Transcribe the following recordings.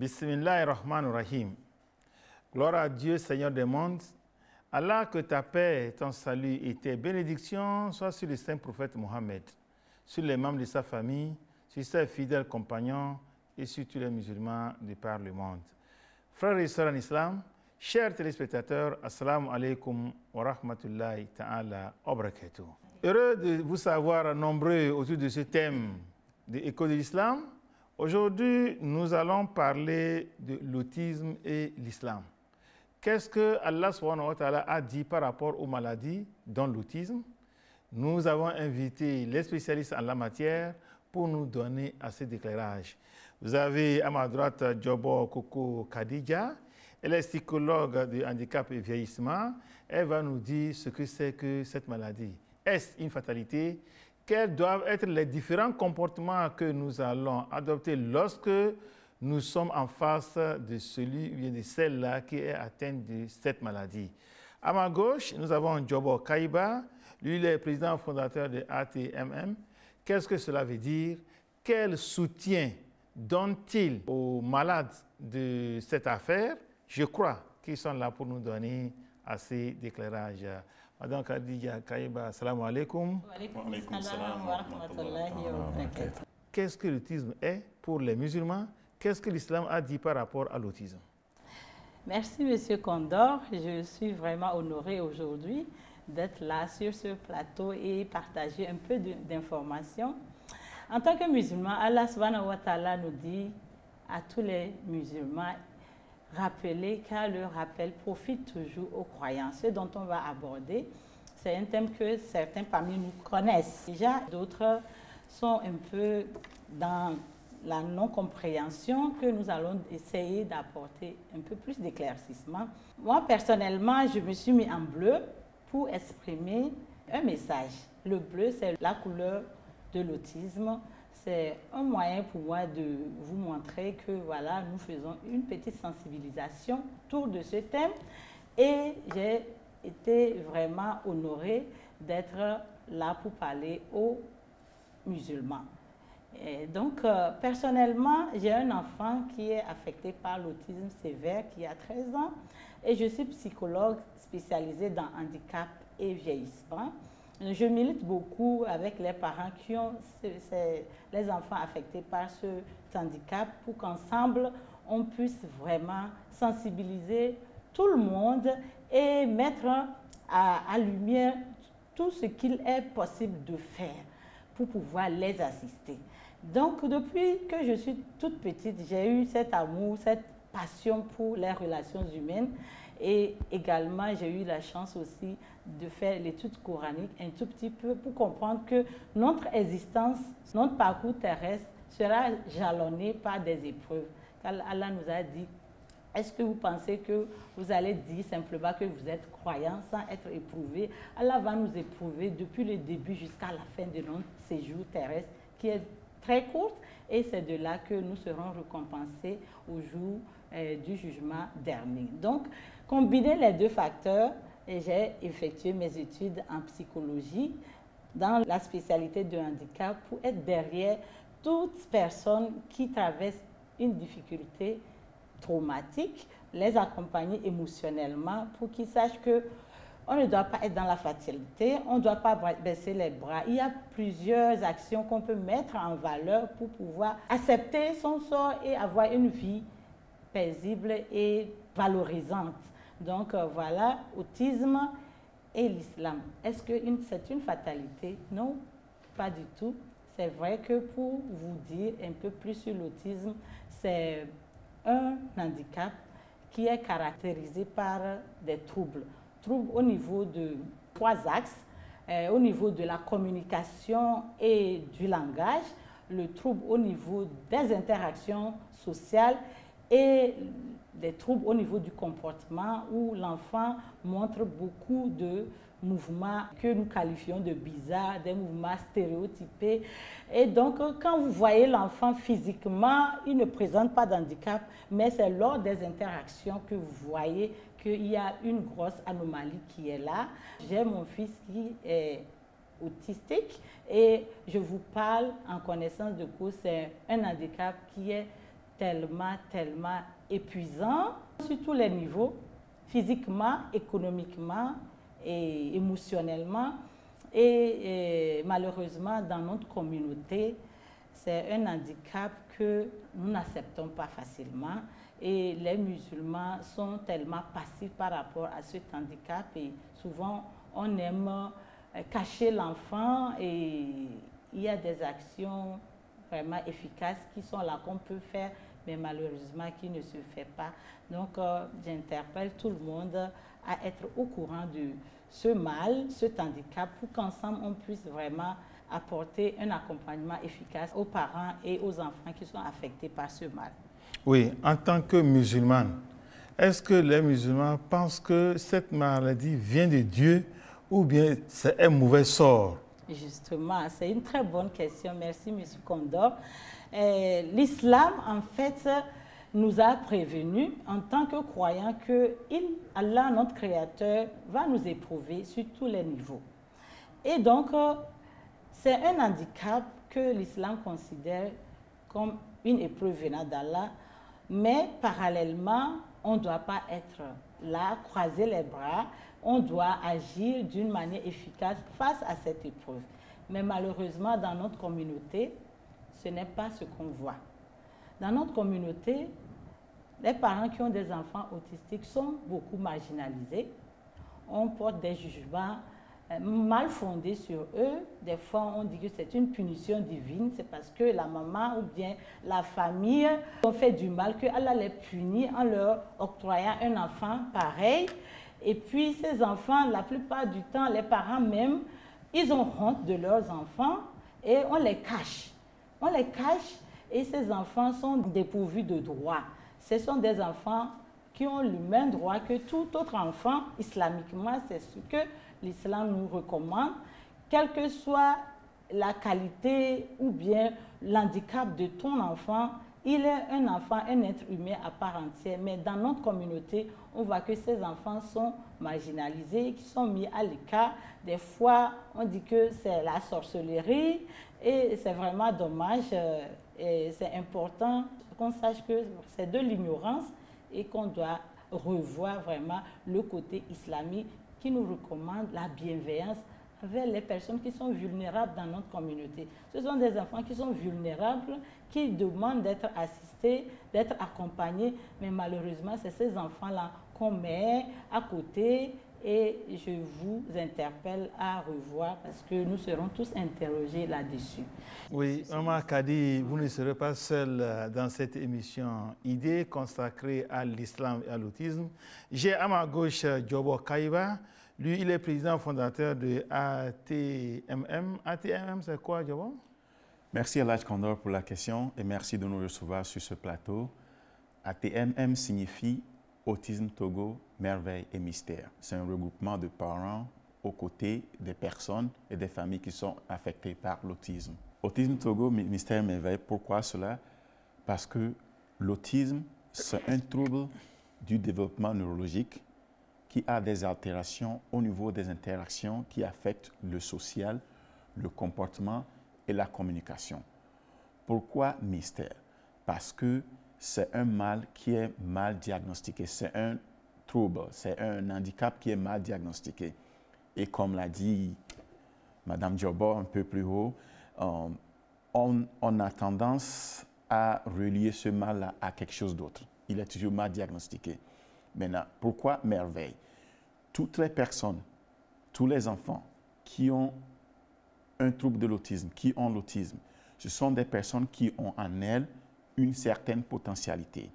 Bismillah rahman rahim Gloire à Dieu, Seigneur des mondes. Allah, que ta paix, ton salut et tes bénédictions soient sur le saint prophète Mohammed, sur les membres de sa famille, sur ses fidèles compagnons et sur tous les musulmans de par le monde. Frères et sœurs en islam, chers téléspectateurs, assalamu alaikum wa rahmatullahi ta'ala wa barakatuh. Heureux de vous savoir nombreux autour de ce thème de l'école de l'islam. Aujourd'hui, nous allons parler de l'autisme et l'islam. Qu'est-ce que Allah a dit par rapport aux maladies, dont l'autisme? Nous avons invité les spécialistes en la matière pour nous donner assez d'éclairage. Vous avez à ma droite Jobo Koko Kadija. Elle est psychologue de handicap et vieillissement. Elle va nous dire ce que c'est que cette maladie. Est-ce une fatalité? Quels doivent être les différents comportements que nous allons adopter lorsque nous sommes en face de celui ou de celle-là qui est atteinte de cette maladie. À ma gauche, nous avons Jobo Kaiba. Lui, il est président fondateur de ATMM. Qu'est-ce que cela veut dire? Quel soutien donne-t-il aux malades de cette affaire? Je crois qu'ils sont là pour nous donner assez d'éclairage. Madame Khadija Kaiba, salam alaikum. Wa alaikum salam wa rahmatullahi wa barakatuh. Qu'est-ce que l'autisme est pour les musulmans? Qu'est-ce que l'islam a dit par rapport à l'autisme? Merci, Monsieur Condor. Je suis vraiment honorée aujourd'hui d'être là sur ce plateau et partager un peu d'informations. En tant que musulman, Allah subhanahu wa ta'ala nous dit à tous les musulmans, rappeler car le rappel profite toujours aux croyants. Ce dont on va aborder, c'est un thème que certains parmi nous connaissent. Déjà, d'autres sont un peu dans la non-compréhension que nous allons essayer d'apporter un peu plus d'éclaircissement. Moi, personnellement, je me suis mis en bleu pour exprimer un message. Le bleu, c'est la couleur de l'autisme. C'est un moyen pour moi de vous montrer que voilà, nous faisons une petite sensibilisation autour de ce thème. Et j'ai été vraiment honorée d'être là pour parler aux musulmans. Donc, euh, personnellement, j'ai un enfant qui est affecté par l'autisme sévère, qui a 13 ans, et je suis psychologue spécialisée dans handicap et vieillissement. Je milite beaucoup avec les parents qui ont les enfants affectés par ce handicap pour qu'ensemble, on puisse vraiment sensibiliser tout le monde et mettre à, lumière tout ce qu'il est possible de faire pour pouvoir les assister. Donc, depuis que je suis toute petite, j'ai eu cet amour, cette passion pour les relations humaines. Et également, j'ai eu la chance aussi de faire l'étude coranique un tout petit peu pour comprendre que notre existence, notre parcours terrestre sera jalonné par des épreuves. Allah nous a dit, est-ce que vous pensez que vous allez dire simplement que vous êtes croyant sans être éprouvé? Allah va nous éprouver depuis le début jusqu'à la fin de notre séjour terrestre qui est très courte et c'est de là que nous serons récompensés au jour euh, du jugement dernier. Donc, combiner les deux facteurs, j'ai effectué mes études en psychologie dans la spécialité de handicap pour être derrière toute personne qui traverse une difficulté traumatique, les accompagner émotionnellement pour qu'ils sachent que on ne doit pas être dans la fatalité, on ne doit pas baisser les bras. Il y a plusieurs actions qu'on peut mettre en valeur pour pouvoir accepter son sort et avoir une vie paisible et valorisante. Donc euh, voilà, autisme et l'islam. Est-ce que c'est une fatalité? Non, pas du tout. C'est vrai que pour vous dire un peu plus sur l'autisme, c'est un handicap qui est caractérisé par des troubles troubles au niveau de trois axes, euh, au niveau de la communication et du langage, le trouble au niveau des interactions sociales et des troubles au niveau du comportement où l'enfant montre beaucoup de mouvements que nous qualifions de bizarres, des mouvements stéréotypés. Et donc, quand vous voyez l'enfant physiquement, il ne présente pas d'handicap, mais c'est lors des interactions que vous voyez qu'il y a une grosse anomalie qui est là. J'ai mon fils qui est autistique et je vous parle en connaissance de cause, c'est un handicap qui est tellement, tellement épuisant sur tous les niveaux, physiquement, économiquement et émotionnellement. Et, malheureusement, dans notre communauté, c'est un handicap que nous n'acceptons pas facilement. Et les musulmans sont tellement passifs par rapport à cet handicap et souvent on aime euh, cacher l'enfant et il y a des actions vraiment efficaces qui sont là qu'on peut faire mais malheureusement qui ne se fait pas. Donc euh, j'interpelle tout le monde à être au courant de ce mal, ce handicap pour qu'ensemble on puisse vraiment apporter un accompagnement efficace aux parents et aux enfants qui sont affectés par ce mal. Oui, en tant que musulmane, est-ce que les musulmans pensent que cette maladie vient de Dieu ou bien c'est un mauvais sort? Justement, c'est une très bonne question. Merci, M. Condor. Euh, l'islam, en fait, nous a prévenus en tant que croyants que Allah, notre Créateur, va nous éprouver sur tous les niveaux. Et donc, euh, c'est un handicap que l'islam considère comme une épreuve venant d'Allah, mais parallèlement, on ne doit pas être là, croiser les bras, on doit agir d'une manière efficace face à cette épreuve. Mais malheureusement, dans notre communauté, ce n'est pas ce qu'on voit. Dans notre communauté, les parents qui ont des enfants autistiques sont beaucoup marginalisés. On porte des jugements euh, mal fondés sur eux. Des fois, on dit que c'est une punition divine. C'est parce que la maman ou bien la famille ont fait du mal que Allah les punit en leur octroyant un enfant pareil. Et puis, ces enfants, la plupart du temps, les parents même, ils ont honte de leurs enfants et on les cache. On les cache et ces enfants sont dépourvus de droits. Ce sont des enfants qui ont le même droit que tout autre enfant islamiquement. C'est ce que l'islam nous recommande, quelle que soit la qualité ou bien l'handicap de ton enfant, il est un enfant, un être humain à part entière. Mais dans notre communauté, on voit que ces enfants sont marginalisés, qui sont mis à l'écart. Des fois, on dit que c'est la sorcellerie et c'est vraiment dommage. Euh, et c'est important qu'on sache que c'est de l'ignorance et qu'on doit revoir vraiment le côté islamique qui nous recommande la bienveillance avec les personnes qui sont vulnérables dans notre communauté. Ce sont des enfants qui sont vulnérables, qui demandent d'être assistés, d'être accompagnés, mais malheureusement, c'est ces enfants-là qu'on met à côté et je vous interpelle à revoir parce que nous serons tous interrogés là-dessus. Oui, Maman Kadi, vous ne serez pas seul euh, dans cette émission Idée consacrée à l'islam et à l'autisme. J'ai à ma gauche Djobo Kaiba. Lui, il est président fondateur de ATMM. ATMM, c'est quoi, Djobo Merci à l'Age Condor pour la question et merci de nous recevoir sur ce plateau. ATMM signifie Autisme Togo, Merveille et Mystère. C'est un regroupement de parents aux côtés des personnes et des familles qui sont affectées par l'autisme. Autisme Togo, Mystère, Merveille, pourquoi cela? Parce que l'autisme, c'est un trouble du développement neurologique qui a des altérations au niveau des interactions qui affectent le social, le comportement et la communication. Pourquoi mystère? Parce que c'est un mal qui est mal diagnostiqué, c'est un trouble, c'est un handicap qui est mal diagnostiqué. Et comme l'a dit Madame Jobo un peu plus haut, euh, on, on, a tendance à relier ce mal à quelque chose d'autre. Il est toujours mal diagnostiqué. Maintenant, pourquoi merveille? Toutes les personnes, tous les enfants qui ont un trouble de l'autisme, qui ont l'autisme, ce sont des personnes qui ont en elles une certaine potentialité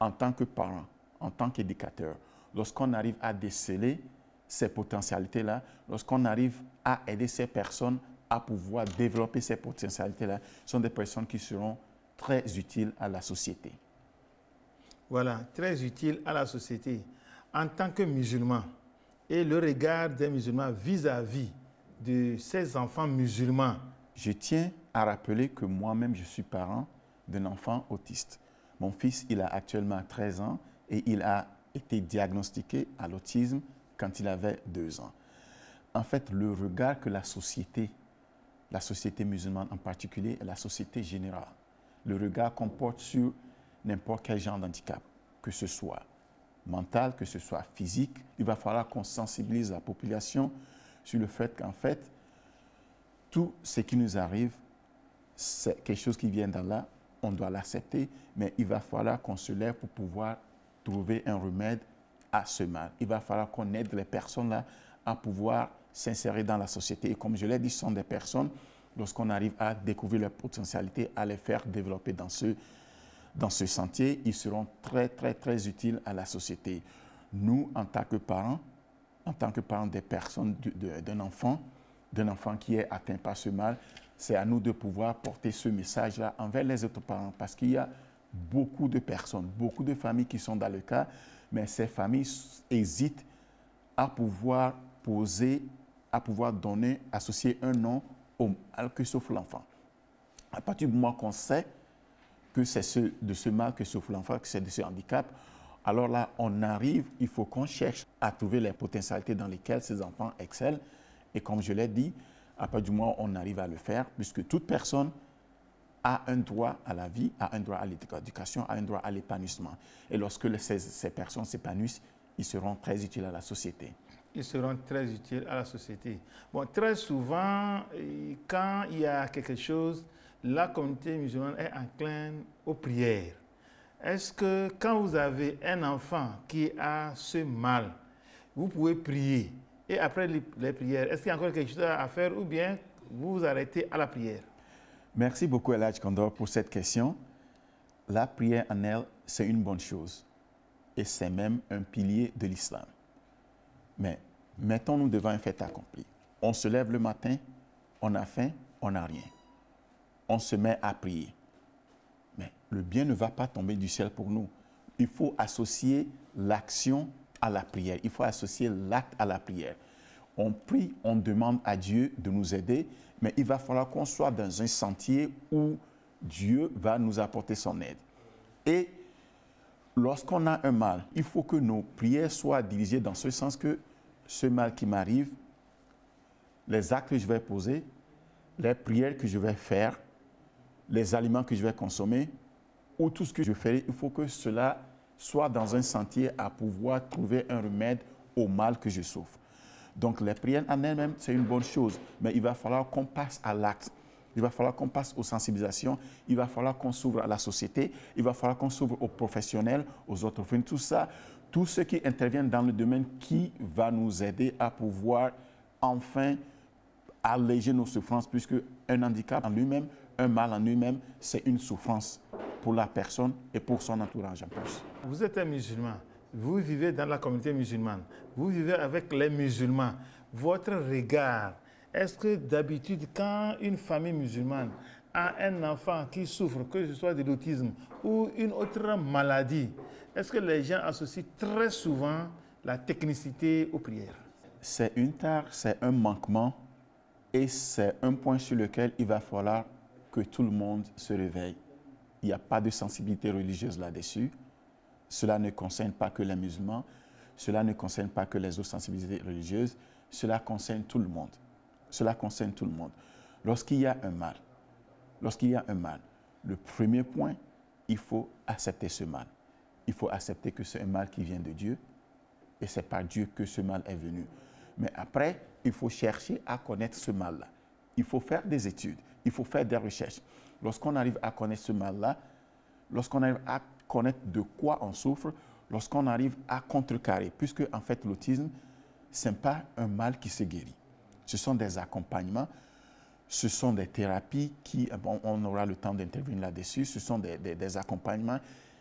en tant que parent, en tant qu'éducateur. Lorsqu'on arrive à déceler ces potentialités-là, lorsqu'on arrive à aider ces personnes à pouvoir développer ces potentialités-là, sont des personnes qui seront très utiles à la société. Voilà, très utiles à la société. En tant que musulman, et le regard des musulmans vis-à-vis de ces enfants musulmans. Je tiens à rappeler que moi-même, je suis parent d'un enfant autiste. Mon fils, il a actuellement 13 ans et il a été diagnostiqué à l'autisme quand il avait 2 ans. En fait, le regard que la société, la société musulmane en particulier et la société générale, le regard qu'on porte sur n'importe quel genre d'handicap, que ce soit mental, que ce soit physique, il va falloir qu'on sensibilise la population sur le fait qu'en fait, tout ce qui nous arrive, c'est quelque chose qui vient d'Allah, on doit l'accepter, mais il va falloir qu'on se lève pour pouvoir trouver un remède à ce mal. Il va falloir qu'on aide les personnes là à pouvoir s'insérer dans la société. Et comme je l'ai dit, ce sont des personnes, lorsqu'on arrive à découvrir leur potentialité, à les faire développer dans ce, dans ce sentier, ils seront très, très, très utiles à la société. Nous, en tant que parents, en tant que parents des personnes, d'un enfant, d'un enfant qui est atteint par ce mal, c'est à nous de pouvoir porter ce message-là envers les autres parents parce qu'il y a beaucoup de personnes, beaucoup de familles qui sont dans le cas, mais ces familles hésitent à pouvoir poser, à pouvoir donner, associer un nom au mal que souffre l'enfant. À partir du moment qu'on sait que c'est ce, de ce mal que souffre l'enfant, que c'est de ce handicap, alors là, on arrive, il faut qu'on cherche à trouver les potentialités dans lesquelles ces enfants excellent. Et comme je l'ai dit, à partir du où on arrive à le faire, puisque toute personne a un droit à la vie, a un droit à l'éducation, a un droit à l'épanouissement. Et lorsque ces, personnes s'épanouissent, ils seront très utiles à la société. Ils seront très utiles à la société. Bon, très souvent, quand il y a quelque chose, la communauté musulmane est incline aux prières. Est-ce que quand vous avez un enfant qui a ce mal, vous pouvez prier? Et après les, prières, est-ce qu'il y a encore quelque chose à faire ou bien vous vous arrêtez à la prière? Merci beaucoup, Eladj Kondor, pour cette question. La prière en elle, c'est une bonne chose. Et c'est même un pilier de l'islam. Mais mettons-nous devant un fait accompli. On se lève le matin, on a faim, on n'a rien. On se met à prier. Mais le bien ne va pas tomber du ciel pour nous. Il faut associer l'action à la prière. Il faut associer l'acte à la prière. On prie, on demande à Dieu de nous aider, mais il va falloir qu'on soit dans un sentier où Dieu va nous apporter son aide. Et lorsqu'on a un mal, il faut que nos prières soient dirigées dans ce sens que ce mal qui m'arrive, les actes que je vais poser, les prières que je vais faire, les aliments que je vais consommer, ou tout ce que je ferai, il faut que cela soit dans un sentier à pouvoir trouver un remède au mal que je souffre. Donc les prières en elles-mêmes, c'est une bonne chose, mais il va falloir qu'on passe à l'acte. Il va falloir qu'on passe aux sensibilisations, il va falloir qu'on s'ouvre à la société, il va falloir qu'on s'ouvre aux professionnels, aux autres tout ça, tout ce qui intervient dans le domaine qui va nous aider à pouvoir enfin alléger nos souffrances, puisque un handicap en lui-même, un mal en lui-même, c'est une souffrance pour la personne et pour son entourage en plus. Vous êtes un musulman, vous vivez dans la communauté musulmane, vous vivez avec les musulmans. Votre regard, est-ce que d'habitude, quand une famille musulmane a un enfant qui souffre, que ce soit de l'autisme ou une autre maladie, est-ce que les gens associent très souvent la technicité aux prières? C'est une tare, c'est un manquement et c'est un point sur lequel il va falloir que tout le monde se réveille il n'y a pas de sensibilité religieuse là-dessus. Cela ne concerne pas que les musulmans, cela ne concerne pas que les autres sensibilités religieuses, cela concerne tout le monde. Cela concerne tout le monde. Lorsqu'il y a un mal, lorsqu'il y a un mal, le premier point, il faut accepter ce mal. Il faut accepter que c'est un mal qui vient de Dieu et c'est par Dieu que ce mal est venu. Mais après, il faut chercher à connaître ce mal-là. Il faut faire des études, il faut faire des recherches lorsqu'on arrive à connaître ce mal-là, lorsqu'on arrive à connaître de quoi on souffre, lorsqu'on arrive à contrecarrer, puisque en fait l'autisme, ce n'est pas un mal qui se guérit. Ce sont des accompagnements, ce sont des thérapies qui, on aura le temps d'intervenir là-dessus, ce sont des, des, accompagnements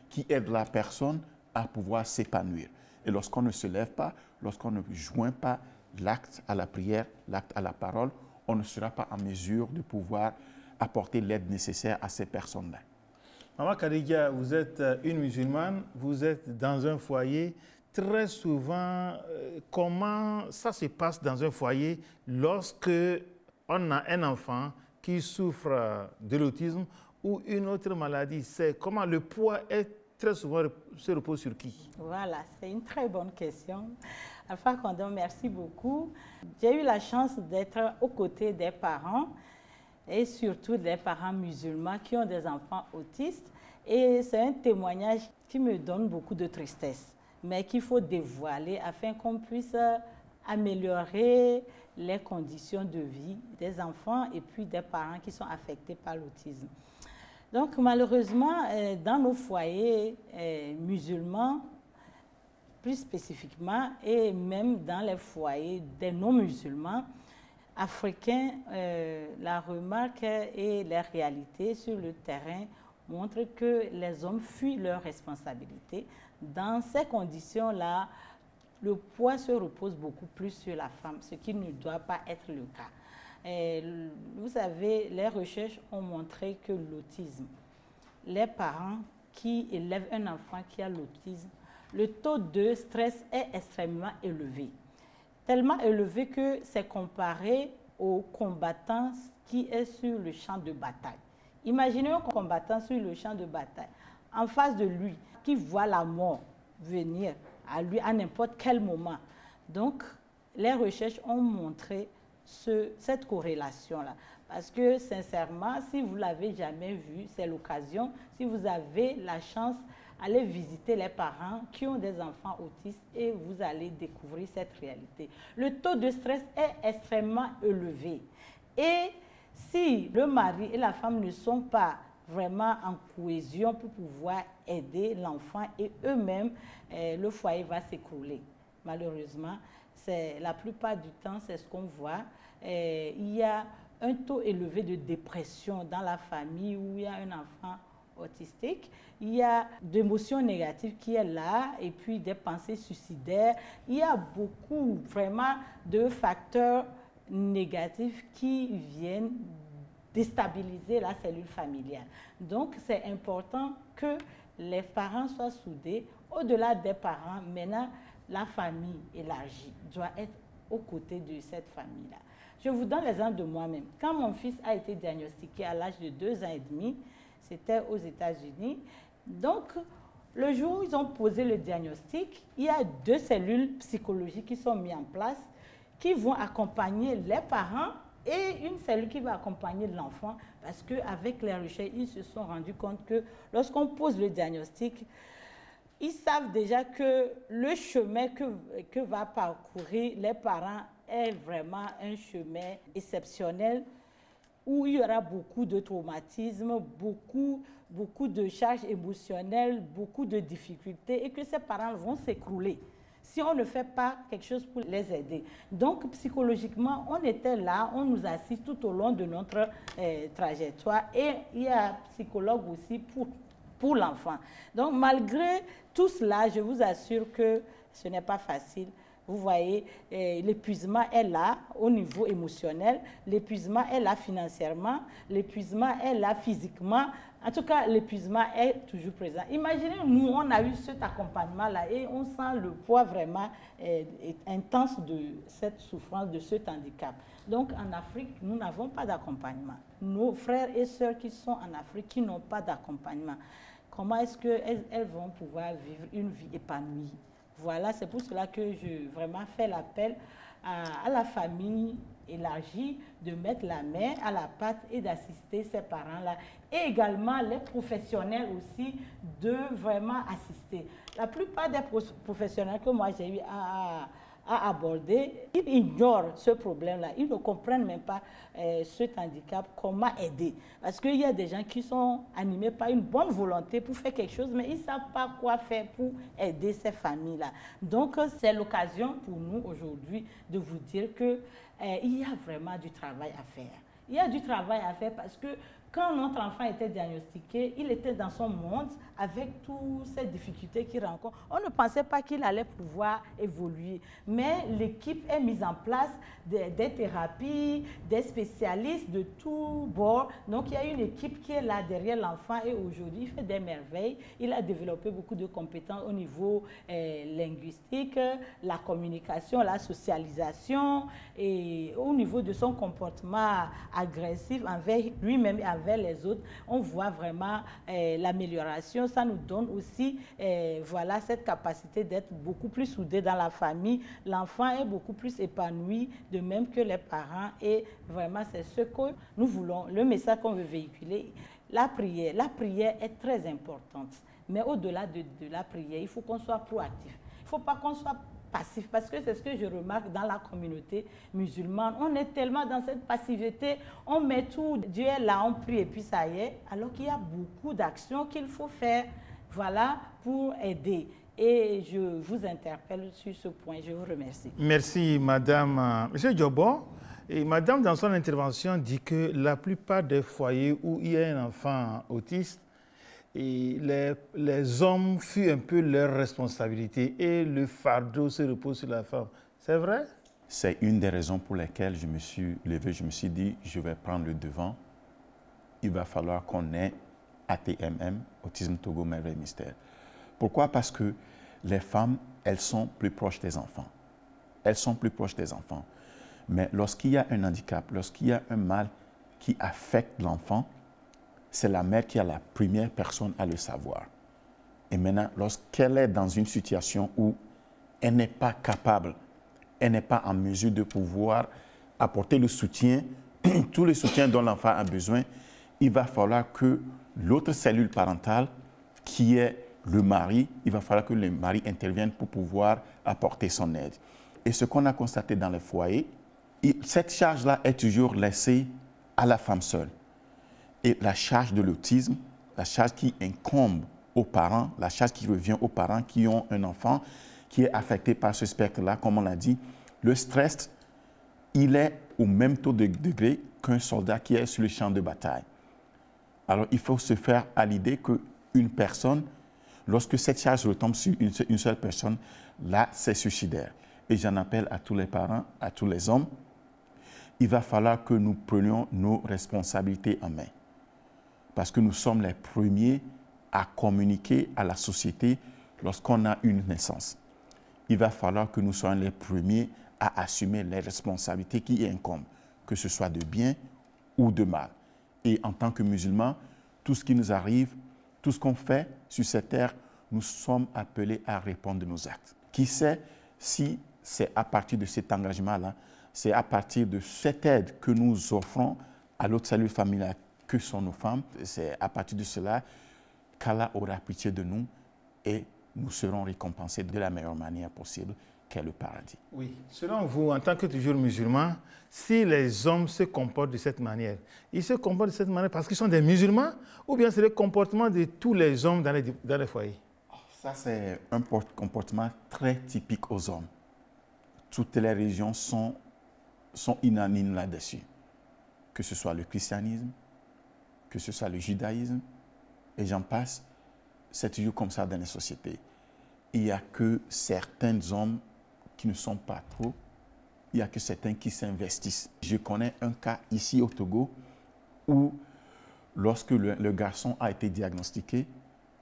qui aident la personne à pouvoir s'épanouir. Et lorsqu'on ne se lève pas, lorsqu'on ne joint pas l'acte à la prière, l'acte à la parole, on ne sera pas en mesure de pouvoir apporter l'aide nécessaire à ces personnes-là. Maman Kadigia, vous êtes euh, une musulmane, vous êtes dans un foyer. Très souvent, euh, comment ça se passe dans un foyer lorsque on a un enfant qui souffre euh, de l'autisme ou une autre maladie? C'est comment le poids est très souvent se repose sur qui? Voilà, c'est une très bonne question. Alpha Condon, merci beaucoup. J'ai eu la chance d'être aux côtés des parents et surtout des parents musulmans qui ont des enfants autistes. Et c'est un témoignage qui me donne beaucoup de tristesse, mais qu'il faut dévoiler afin qu'on puisse améliorer les conditions de vie des enfants et puis des parents qui sont affectés par l'autisme. Donc malheureusement, euh, dans nos foyers euh, musulmans, plus spécifiquement, et même dans les foyers des non-musulmans, africains, euh, la remarque et les réalités sur le terrain montrent que les hommes fuient leurs responsabilités. Dans ces conditions-là, le poids se repose beaucoup plus sur la femme, ce qui ne doit pas être le cas. Vous savez, les recherches ont montré que l'autisme, les parents qui élèvent un enfant qui a l'autisme, le taux de stress est extrêmement élevé. Tellement élevé que c'est comparé au combattant qui est sur le champ de bataille. Imaginez un combattant sur le champ de bataille, en face de lui, qui voit la mort venir à lui à n'importe quel moment. Donc, les recherches ont montré ce, cette corrélation-là. Parce que sincèrement, si vous l'avez jamais vu, c'est l'occasion. Si vous avez la chance, allez visiter les parents qui ont des enfants autistes et vous allez découvrir cette réalité. Le taux de stress est extrêmement élevé. Et si le mari et la femme ne sont pas vraiment en cohésion pour pouvoir aider l'enfant et eux-mêmes, eh, le foyer va s'écrouler. Malheureusement, la plupart du temps, c'est ce qu'on voit. Eh, il y a un taux élevé de dépression dans la famille où il y a un enfant autistique. Il y a d'émotions négatives qui est là et puis des pensées suicidaires. Il y a beaucoup vraiment de facteurs négatifs qui viennent déstabiliser la cellule familiale. Donc, c'est important que les parents soient soudés. Au-delà des parents, maintenant, la famille élargie doit être aux côtés de cette famille-là. Je vous donne l'exemple de moi-même. Quand mon fils a été diagnostiqué à l'âge de deux ans et demi, c'était aux États-Unis. Donc, le jour où ils ont posé le diagnostic, il y a deux cellules psychologiques qui sont mises en place qui vont accompagner les parents et une cellule qui va accompagner l'enfant parce qu'avec les recherches, ils se sont rendus compte que lorsqu'on pose le diagnostic, ils savent déjà que le chemin que, que va parcourir les parents est vraiment un chemin exceptionnel où il y aura beaucoup de traumatismes, beaucoup, beaucoup de charges émotionnelles, beaucoup de difficultés et que ces parents vont s'écrouler si on ne fait pas quelque chose pour les aider. Donc, psychologiquement, on était là, on nous assiste tout au long de notre euh, trajectoire et il y a un psychologue aussi pour, pour l'enfant. Donc, malgré tout cela, je vous assure que ce n'est pas facile. Vous voyez, l'épuisement est là au niveau émotionnel, l'épuisement est là financièrement, l'épuisement est là physiquement, en tout cas, l'épuisement est toujours présent. Imaginez, nous, on a eu cet accompagnement-là et on sent le poids vraiment euh, intense de cette souffrance, de cet handicap. Donc, en Afrique, nous n'avons pas d'accompagnement. Nos frères et sœurs qui sont en Afrique, qui n'ont pas d'accompagnement, comment est-ce qu'elles elles vont pouvoir vivre une vie épanouie? Voilà, c'est pour cela que je vraiment fais l'appel à, la famille élargie de mettre la main à la pâte et d'assister ces parents-là. Et également les professionnels aussi de vraiment assister. La plupart des professionnels que moi j'ai eu à, aborder, ils ignorent ce problème-là. Ils ne comprennent même pas euh, ce handicap, comment aider. Parce qu'il y a des gens qui sont animés par une bonne volonté pour faire quelque chose, mais ils ne savent pas quoi faire pour aider ces familles-là. Donc, c'est l'occasion pour nous aujourd'hui de vous dire qu'il euh, y a vraiment du travail à faire. Il y a du travail à faire parce que quand notre enfant était diagnostiqué, il était dans son monde avec toutes ces difficultés qu'il rencontre. On ne pensait pas qu'il allait pouvoir évoluer. Mais l'équipe est mise en place des, thérapies, des spécialistes de tous bords. Donc il y a une équipe qui est là derrière l'enfant et aujourd'hui il fait des merveilles. Il a développé beaucoup de compétences au niveau euh, linguistique, la communication, la socialisation et au niveau de son comportement agressif envers lui-même et envers les autres, on voit vraiment euh, l'amélioration. Ça nous donne aussi euh, voilà, cette capacité d'être beaucoup plus soudés dans la famille. L'enfant est beaucoup plus épanoui, de même que les parents. Et vraiment, c'est ce que nous voulons, le message qu'on veut véhiculer. La prière, la prière est très importante. Mais au-delà de, de la prière, il faut qu'on soit proactif. Il ne faut pas qu'on soit passif, parce que c'est ce que je remarque dans la communauté musulmane. On est tellement dans cette passivité, on met tout, Dieu est là, on prie et puis ça y est, alors qu'il y a beaucoup d'actions qu'il faut faire, voilà, pour aider. Et je vous interpelle sur ce point. Je vous remercie. Merci, Madame. euh, Monsieur Diobo, et Madame, dans son intervention, dit que la plupart des foyers où il y a un enfant autiste, et les, les hommes fuient un peu leurs responsabilités et le fardeau se repose sur la femme. C'est vrai? C'est une des raisons pour lesquelles je me suis levé, je me suis dit, je vais prendre le devant. Il va falloir qu'on ait ATMM, Autisme Togo Merveille Mystère. Pourquoi? Parce que les femmes, elles sont plus proches des enfants. Elles sont plus proches des enfants. Mais lorsqu'il y a un handicap, lorsqu'il y a un mal qui affecte l'enfant, c'est la mère qui est la première personne à le savoir. Et maintenant, lorsqu'elle est dans une situation où elle n'est pas capable, elle n'est pas en mesure de pouvoir apporter le soutien, tout le soutien dont l'enfant a besoin, il va falloir que l'autre cellule parentale, qui est le mari, il va falloir que le mari intervienne pour pouvoir apporter son aide. Et ce qu'on a constaté dans les foyers, cette charge-là est toujours laissée à la femme seule. Et la charge de l'autisme, la charge qui incombe aux parents, la charge qui revient aux parents qui ont un enfant qui est affecté par ce spectre-là, comme on l'a dit, le stress, il est au même taux de degré qu'un soldat qui est sur le champ de bataille. Alors il faut se faire à l'idée qu'une personne, lorsque cette charge retombe sur une, une seule personne, là, c'est suicidaire. Et j'en appelle à tous les parents, à tous les hommes, il va falloir que nous prenions nos responsabilités en main. Parce que nous sommes les premiers à communiquer à la société lorsqu'on a une naissance. Il va falloir que nous soyons les premiers à assumer les responsabilités qui incombent, que ce soit de bien ou de mal. Et en tant que musulmans, tout ce qui nous arrive, tout ce qu'on fait sur cette terre, nous sommes appelés à répondre de nos actes. Qui sait si c'est à partir de cet engagement-là, c'est à partir de cette aide que nous offrons à l'autre salut familial que sont nos femmes, c'est à partir de cela qu'Allah aura pitié de nous et nous serons récompensés de la meilleure manière possible, qu'est le paradis. Oui. Selon vous, en tant que toujours musulman, si les hommes se comportent de cette manière, ils se comportent de cette manière parce qu'ils sont des musulmans ou bien c'est le comportement de tous les hommes dans les, dans les foyers? Ça, c'est un por- comportement très typique aux hommes. Toutes les régions sont, sont unanimes là-dessus. Que ce soit le christianisme, que ce soit le judaïsme, et j'en passe, c'est toujours comme ça dans les sociétés. Il n'y a que certains hommes qui ne sont pas trop, il n'y a que certains qui s'investissent. Je connais un cas ici au Togo où, lorsque le, le garçon a été diagnostiqué,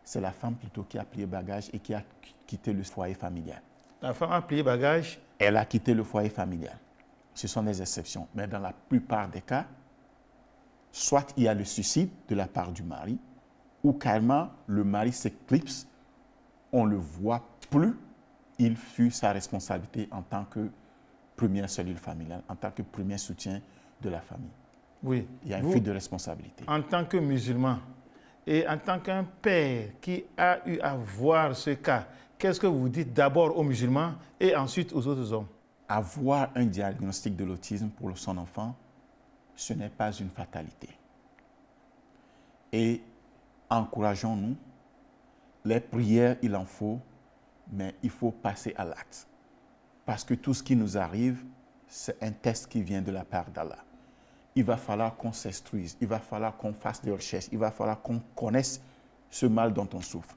c'est la femme plutôt qui a plié bagage et qui a quitté le foyer familial. La femme a plié bagage. Elle a quitté le foyer familial. Ce sont des exceptions. Mais dans la plupart des cas, soit il y a le suicide de la part du mari, ou carrément le mari s'éclipse, on ne le voit plus, il fut sa responsabilité en tant que première cellule familiale, en tant que premier soutien de la famille. Oui. Il y a une fuite de responsabilité. en tant que musulman et en tant qu'un père qui a eu à voir ce cas, qu'est-ce que vous dites d'abord aux musulmans et ensuite aux autres hommes? Avoir un diagnostic de l'autisme pour son enfant, ce n'est pas une fatalité. Et encourageons-nous. Les prières, il en faut, mais il faut passer à l'acte. Parce que tout ce qui nous arrive, c'est un test qui vient de la part d'Allah. Il va falloir qu'on s'instruise, il va falloir qu'on fasse des recherches, il va falloir qu'on connaisse ce mal dont on souffre.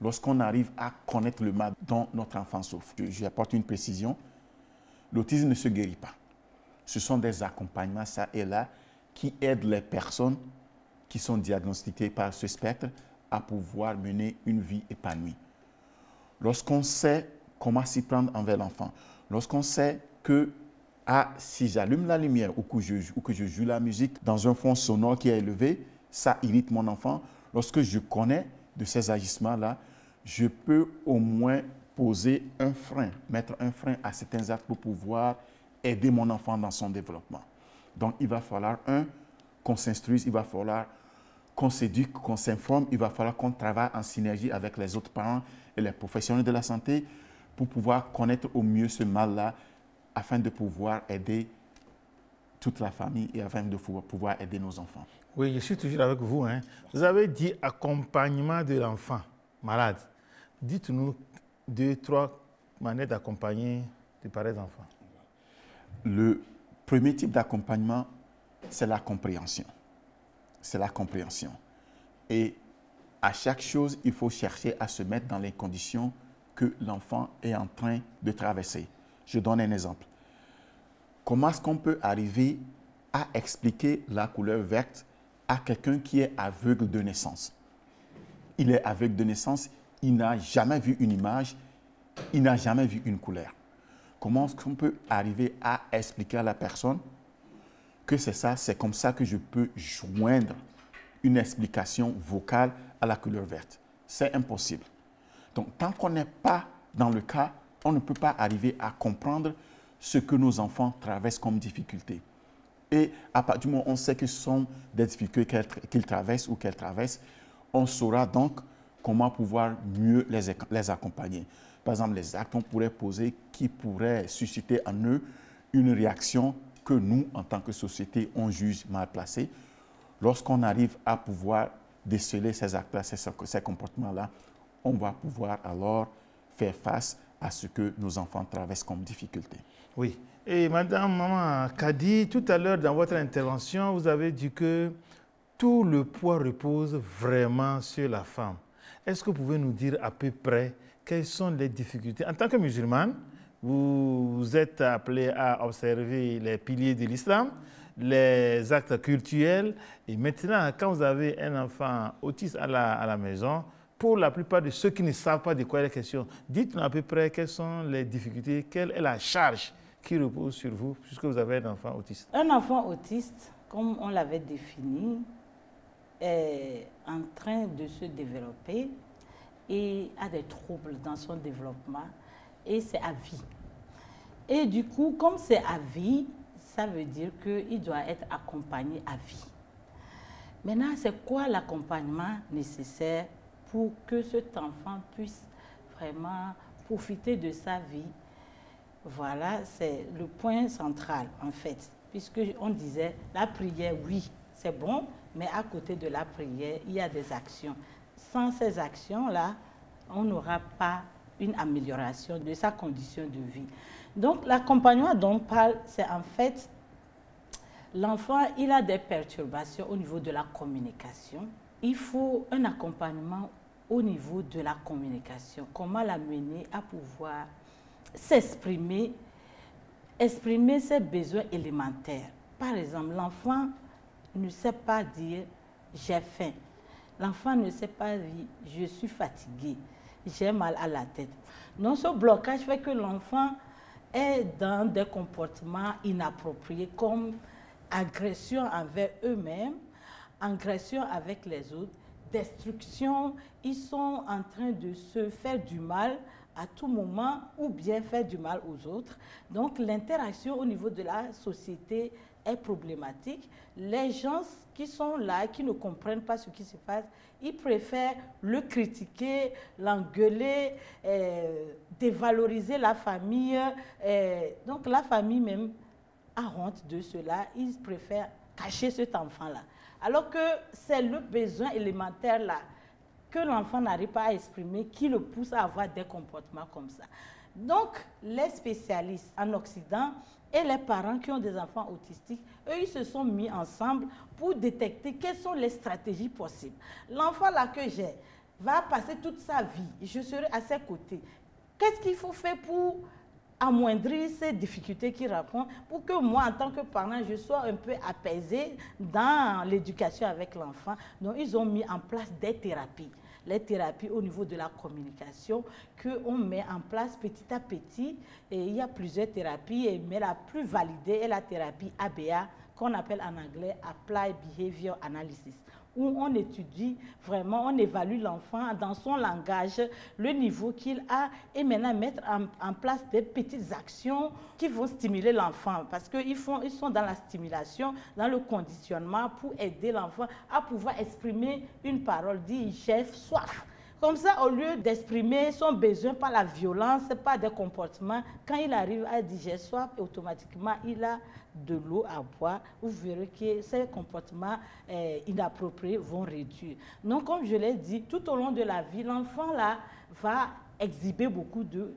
Lorsqu'on arrive à connaître le mal dont notre enfant souffre, j'apporte une précision, l'autisme ne se guérit pas. Ce sont des accompagnements, ça et là, qui aident les personnes qui sont diagnostiquées par ce spectre à pouvoir mener une vie épanouie. Lorsqu'on sait comment s'y prendre envers l'enfant, lorsqu'on sait que ah, si j'allume la lumière ou que, je, ou que je joue la musique dans un fond sonore qui est élevé, ça irrite mon enfant, lorsque je connais de ces agissements-là, je peux au moins poser un frein, mettre un frein à certains actes pour pouvoir aider mon enfant dans son développement. Donc, il va falloir, un, qu'on s'instruise, il va falloir qu'on s'éduque, qu'on s'informe, il va falloir qu'on travaille en synergie avec les autres parents et les professionnels de la santé pour pouvoir connaître au mieux ce mal-là afin de pouvoir aider toute la famille et afin de pouvoir aider nos enfants. Oui, je suis toujours avec vous. Hein. Vous avez dit accompagnement de l'enfant malade. Dites-nous deux, trois manières d'accompagner de pareils enfants. Le premier type d'accompagnement, c'est la compréhension. C'est la compréhension. Et à chaque chose, il faut chercher à se mettre dans les conditions que l'enfant est en train de traverser. Je donne un exemple. Comment est-ce qu'on peut arriver à expliquer la couleur verte à quelqu'un qui est aveugle de naissance? Il est aveugle de naissance, il n'a jamais vu une image, il n'a jamais vu une couleur. Comment est-ce qu'on peut arriver à expliquer à la personne que c'est ça, c'est comme ça que je peux joindre une explication vocale à la couleur verte? C'est impossible. Donc, tant qu'on n'est pas dans le cas, on ne peut pas arriver à comprendre ce que nos enfants traversent comme difficultés. Et à partir du moment où on sait que ce sont des difficultés qu'ils traversent ou qu'elles traversent, on saura donc comment pouvoir mieux les, les accompagner. Par exemple, les actes qu'on pourrait poser qui pourraient susciter en eux une réaction que nous, en tant que société, on juge mal placée. Lorsqu'on arrive à pouvoir déceler ces actes-là, ces, comportements-là, on va pouvoir alors faire face à ce que nos enfants traversent comme difficulté. Oui. Et Madame Maman Kadi, tout à l'heure dans votre intervention, vous avez dit que tout le poids repose vraiment sur la femme. Est-ce que vous pouvez nous dire à peu près quelles sont les difficultés? En tant que musulmane, vous êtes appelé à observer les piliers de l'islam, les actes culturels. Et maintenant, quand vous avez un enfant autiste à la, à la maison, pour la plupart de ceux qui ne savent pas de quoi est la question, dites-nous à peu près quelles sont les difficultés, quelle est la charge qui repose sur vous, puisque vous avez un enfant autiste Un enfant autiste, comme on l'avait défini, est en train de se développer et a des troubles dans son développement et c'est à vie. Et du coup, comme c'est à vie, ça veut dire qu'il doit être accompagné à vie. Maintenant, c'est quoi l'accompagnement nécessaire pour que cet enfant puisse vraiment profiter de sa vie? Voilà, c'est le point central en fait, puisque on disait la prière, oui, c'est bon, mais à côté de la prière, il y a des actions. Sans ces actions-là, on n'aura pas une amélioration de sa condition de vie. Donc l'accompagnement dont on parle, c'est en fait l'enfant, il a des perturbations au niveau de la communication. Il faut un accompagnement au niveau de la communication. Comment l'amener à pouvoir s'exprimer, exprimer ses besoins élémentaires. Par exemple, l'enfant ne sait pas dire j'ai faim. L'enfant ne sait pas je suis fatigué, j'ai mal à la tête. Non, ce blocage fait que l'enfant est dans des comportements inappropriés comme agression envers eux-mêmes, agression avec les autres, destruction. Ils sont en train de se faire du mal à tout moment ou bien faire du mal aux autres. Donc l'interaction au niveau de la société est problématique. Les gens qui sont là, qui ne comprennent pas ce qui se passe, ils préfèrent le critiquer, l'engueuler, euh, dévaloriser la famille. Euh, donc la famille même a honte de cela. Ils préfèrent cacher cet enfant-là. Alors que c'est le besoin élémentaire là que l'enfant n'arrive pas à exprimer qui le pousse à avoir des comportements comme ça. Donc, les spécialistes en Occident et les parents qui ont des enfants autistiques, eux, ils se sont mis ensemble pour détecter quelles sont les stratégies possibles. L'enfant là que j'ai va passer toute sa vie, je serai à ses côtés. Qu'est-ce qu'il faut faire pour amoindrir ces difficultés qu'il rencontre pour que moi, en tant que parent, je sois un peu apaisé dans l'éducation avec l'enfant? Donc, ils ont mis en place des thérapies les thérapies au niveau de la communication qu'on met en place petit à petit. Et il y a plusieurs thérapies, mais la plus validée est la thérapie ABA, qu'on appelle en anglais Applied Behavior Analysis. Où on étudie vraiment, on évalue l'enfant dans son langage, le niveau qu'il a, et maintenant mettre en, place des petites actions qui vont stimuler l'enfant, parce qu'ils ils sont dans la stimulation, dans le conditionnement pour aider l'enfant à pouvoir exprimer une parole, dit j'ai soif. Comme ça, au lieu d'exprimer son besoin par la violence, par des comportements, quand il arrive à dire j'ai soif, automatiquement, il a de l'eau à boire, vous verrez que ces comportements euh, inappropriés vont réduire. Donc, comme je l'ai dit, tout au long de la vie, l'enfant là va exhiber beaucoup de,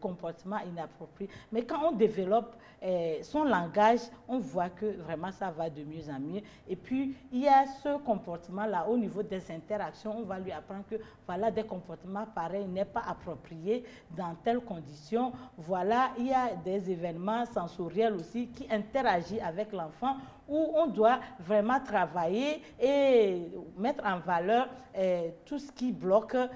comportements inappropriés. Mais quand on développe euh, son langage, on voit que vraiment ça va de mieux en mieux. Et puis, il y a ce comportement-là au niveau des interactions. On va lui apprendre que voilà, des comportements pareils n'est pas approprié dans telles conditions. Voilà, il y a des événements sensoriels aussi qui interagissent avec l'enfant où on doit vraiment travailler et mettre en valeur euh, tout ce qui bloque euh,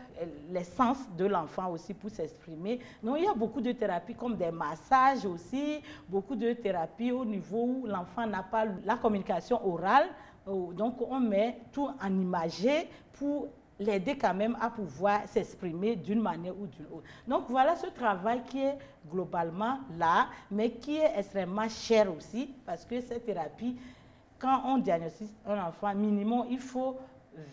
l'essence de l'enfant aussi pour s'exprimer. Donc il y a beaucoup de thérapies comme des massages aussi, beaucoup de thérapies au niveau où l'enfant n'a pas la communication orale. Donc on met tout en imagé pour l'aider quand même à pouvoir s'exprimer d'une manière ou d'une autre. Donc voilà ce travail qui est globalement là, mais qui est extrêmement cher aussi, parce que cette thérapie, quand on diagnostique un enfant, minimum, il faut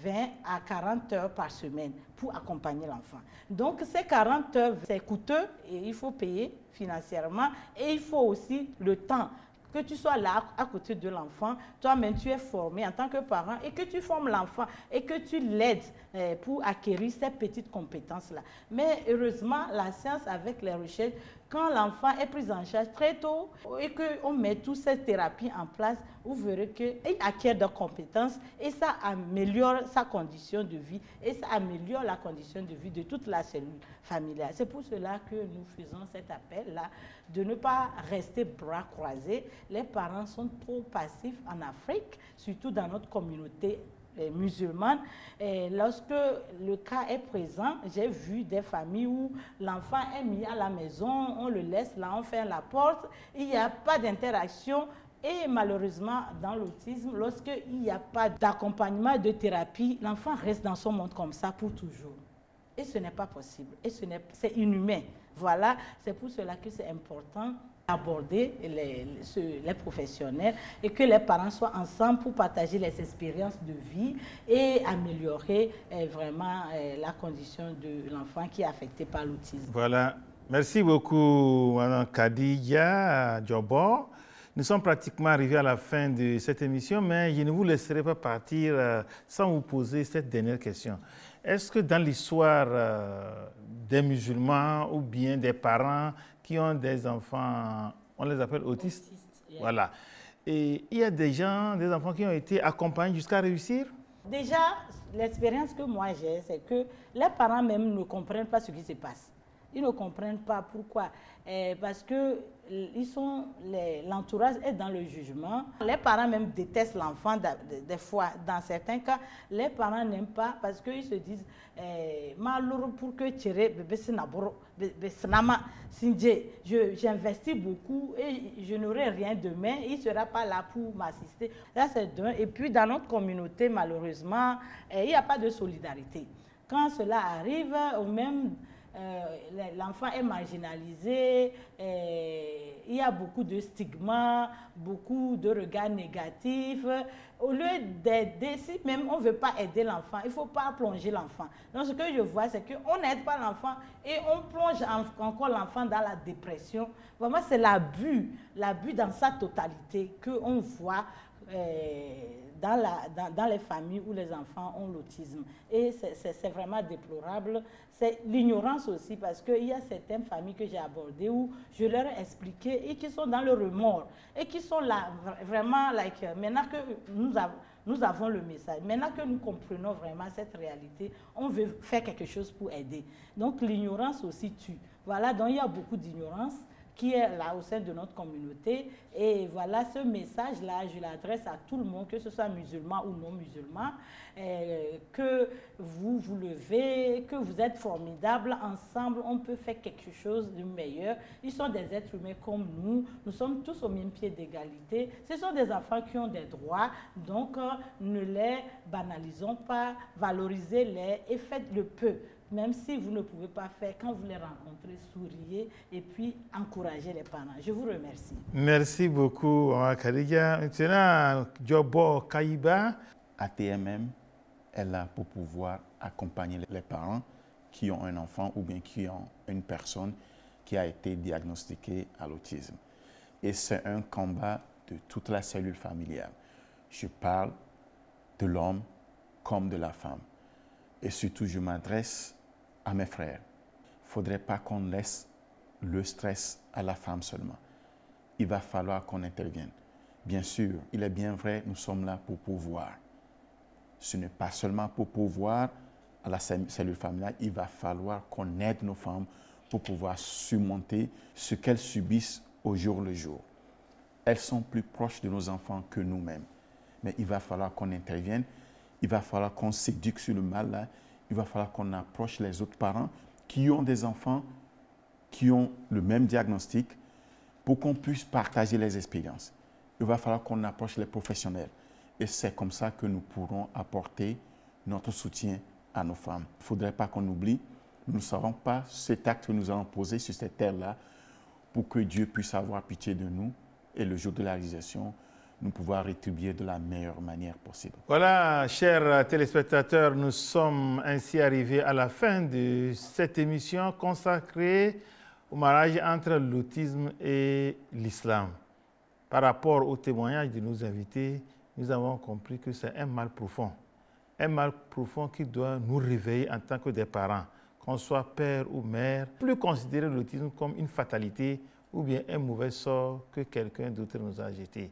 20 à 40 heures par semaine pour accompagner l'enfant. Donc ces 40 heures, c'est coûteux et il faut payer financièrement et il faut aussi le temps que tu sois là à côté de l'enfant, toi-même tu es formé en tant que parent et que tu formes l'enfant et que tu l'aides eh, pour acquérir ces petites compétences-là. Mais heureusement, la science avec les recherches, quand l'enfant est pris en charge très tôt et qu'on met toutes ces thérapies en place, vous verrez qu'il acquiert des compétences et ça améliore sa condition de vie et ça améliore la condition de vie de toute la cellule familiale. C'est pour cela que nous faisons cet appel-là de ne pas rester bras croisés. Les parents sont trop passifs en Afrique, surtout dans notre communauté musulmane. Et lorsque le cas est présent, j'ai vu des familles où l'enfant est mis à la maison, on le laisse là, on ferme la porte, il n'y a pas d'interaction. Et malheureusement, dans l'autisme, lorsqu'il n'y a pas d'accompagnement de thérapie, l'enfant reste dans son monde comme ça pour toujours. Et ce n'est pas possible. Et c'est inhumain. Voilà, c'est pour cela que c'est important aborder les, professionnels et que les parents soient ensemble pour partager les expériences de vie et améliorer eh, vraiment eh, la condition de l'enfant qui est affecté par l'autisme. Voilà. Merci beaucoup, Mme Kadiya Djobor. Nous sommes pratiquement arrivés à la fin de cette émission, mais je ne vous laisserai pas partir euh, sans vous poser cette dernière question. Est-ce que dans l'histoire euh, des musulmans ou bien des parents qui ont des enfants, on les appelle autistes. Voilà. Et il y a des gens, des enfants qui ont été accompagnés jusqu'à réussir? Déjà, l'expérience que moi j'ai, c'est que les parents même ne comprennent pas ce qui se passe. Ils ne comprennent pas pourquoi. Eh, parce que l'entourage est dans le jugement. Les parents même détestent l'enfant des fois. Dans certains cas, les parents n'aiment pas parce qu'ils se disent eh, pour que j'investis beaucoup et je n'aurai rien demain. Il ne sera pas là pour m'assister. Là, c'est d'un. Et puis, dans notre communauté, malheureusement, eh, il n'y a pas de solidarité. Quand cela arrive, ou même euh, l'enfant est marginalisé, euh, il y a beaucoup de stigmas, beaucoup de regards négatifs. Au lieu d'aider, si même on ne veut pas aider l'enfant, il ne faut pas plonger l'enfant. Donc ce que je vois, c'est qu'on n'aide pas l'enfant et on plonge encore l'enfant dans la dépression. Vraiment, c'est l'abus, l'abus dans sa totalité qu'on voit. Euh, dans, la, dans, les familles où les enfants ont l'autisme. Et c'est vraiment déplorable. C'est l'ignorance aussi, parce qu'il y a certaines familles que j'ai abordées où je leur ai expliqué et qui sont dans le remords et qui sont là vraiment, like, maintenant que nous nous avons le message. Maintenant que nous comprenons vraiment cette réalité, on veut faire quelque chose pour aider. Donc l'ignorance aussi tue. Voilà, donc il y a beaucoup d'ignorance qui est là au sein de notre communauté. Et voilà, ce message-là, je l'adresse à tout le monde, que ce soit musulman ou non musulman, euh, que vous vous levez, que vous êtes formidables. Ensemble, on peut faire quelque chose de meilleur. Ils sont des êtres humains comme nous. Nous sommes tous au même pied d'égalité. Ce sont des enfants qui ont des droits. Donc, euh, ne les banalisons pas, valorisez-les et faites le peu même si vous ne pouvez pas faire, quand vous les rencontrez, souriez et puis encouragez les parents. Je vous remercie. Merci beaucoup, Khadija. Maintenant, Jobo Kaiba. ATMM est là pour pouvoir accompagner les parents qui ont un enfant ou bien qui ont une personne qui a été diagnostiquée à l'autisme. Et c'est un combat de toute la cellule familiale. Je parle de l'homme comme de la femme. Et surtout, je m'adresse à mes frères. Il ne faudrait pas qu'on laisse le stress à la femme seulement. Il va falloir qu'on intervienne. Bien sûr, il est bien vrai, nous sommes là pour pouvoir. Ce n'est pas seulement pour pouvoir à la cellule familiale, il va falloir qu'on aide nos femmes pour pouvoir surmonter ce qu'elles subissent au jour le jour. Elles sont plus proches de nos enfants que nous-mêmes. Mais il va falloir qu'on intervienne, il va falloir qu'on s'éduque sur le mal là, il va falloir qu'on approche les autres parents qui ont des enfants qui ont le même diagnostic pour qu'on puisse partager les expériences. Il va falloir qu'on approche les professionnels. Et c'est comme ça que nous pourrons apporter notre soutien à nos femmes. Il ne faudrait pas qu'on oublie, nous ne savons pas cet acte que nous allons poser sur cette terre-là pour que Dieu puisse avoir pitié de nous et le jour de la réalisation, nous pouvoir rétribuer de la meilleure manière possible. Voilà, chers téléspectateurs, nous sommes ainsi arrivés à la fin de cette émission consacrée au mariage entre l'autisme et l'islam. Par rapport au témoignage de nos invités, nous avons compris que c'est un mal profond. Un mal profond qui doit nous réveiller en tant que des parents, qu'on soit père ou mère, plus considérer l'autisme comme une fatalité ou bien un mauvais sort que quelqu'un d'autre nous a jeté.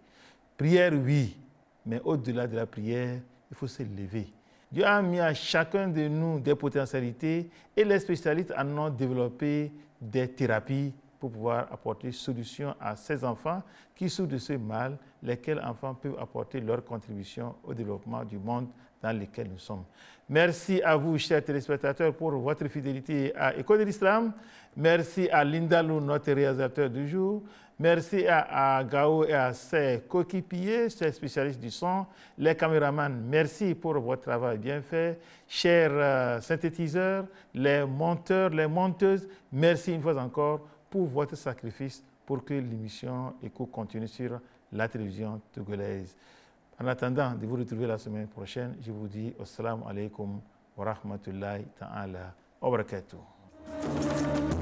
Prière, oui, mais au-delà de la prière, il faut se lever. Dieu a mis à chacun de nous des potentialités et les spécialistes en ont développé des thérapies pour pouvoir apporter solution à ces enfants qui souffrent de ce mal, lesquels enfants peuvent apporter leur contribution au développement du monde dans lequel nous sommes. Merci à vous, chers téléspectateurs, pour votre fidélité à École de l'Islam. Merci à Linda Lou, notre réalisateur du jour. Merci à, Gao et à ses coéquipiers, ses spécialistes du son, les caméramans. Merci pour votre travail bien fait. Chers euh, synthétiseurs, les monteurs, les monteuses, merci une fois encore pour votre sacrifice pour que l'émission ECHO continue sur la télévision togolaise. En attendant de vous retrouver la semaine prochaine, je vous dis assalamu alaikum wa rahmatullahi ta'ala wa barakatuh.